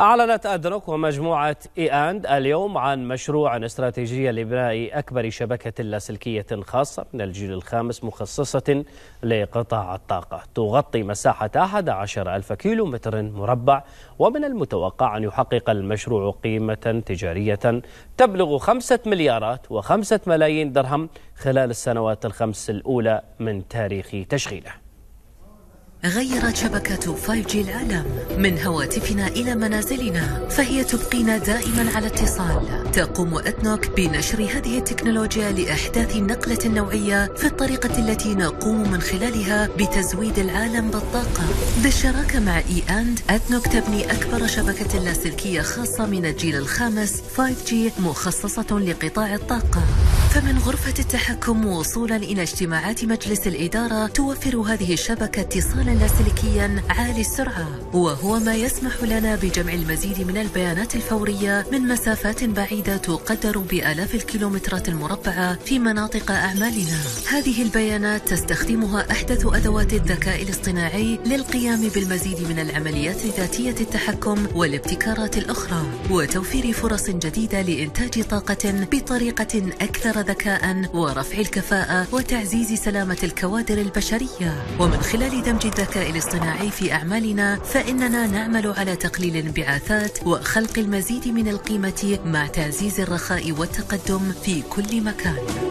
أعلنت أدرك ومجموعة إي أند اليوم عن مشروع استراتيجي لبناء أكبر شبكة لاسلكية خاصة من الجيل الخامس مخصصة لقطاع الطاقة. تغطي مساحة 11 ألف كيلو متر مربع ومن المتوقع أن يحقق المشروع قيمة تجارية تبلغ خمسة مليارات وخمسة ملايين درهم خلال السنوات الخمس الأولى من تاريخ تشغيله. غيرت شبكة 5G العالم من هواتفنا إلى منازلنا فهي تبقينا دائما على اتصال. تقوم أتنوك بنشر هذه التكنولوجيا لإحداث نقلة نوعية في الطريقة التي نقوم من خلالها بتزويد العالم بالطاقة. بالشراكة مع إي أند أتنوك تبني أكبر شبكة لاسلكية خاصة من الجيل الخامس 5G مخصصة لقطاع الطاقة. فمن غرفة التحكم وصولا إلى اجتماعات مجلس الإدارة توفر هذه الشبكة اتصالا لاسلكيا عالي السرعة وهو ما يسمح لنا بجمع المزيد من البيانات الفورية من مسافات بعيدة تقدر بآلاف الكيلومترات المربعة في مناطق أعمالنا. هذه البيانات تستخدمها أحدث أدوات الذكاء الاصطناعي للقيام بالمزيد من العمليات ذاتية التحكم والابتكارات الأخرى وتوفير فرص جديدة لإنتاج طاقة بطريقة أكثر ذكاء ورفع الكفاءة وتعزيز سلامة الكوادر البشرية. ومن خلال دمج الذكاء الاصطناعي في أعمالنا فإننا نعمل على تقليل الانبعاثات وخلق المزيد من القيمة مع تعزيز الرخاء والتقدم في كل مكان.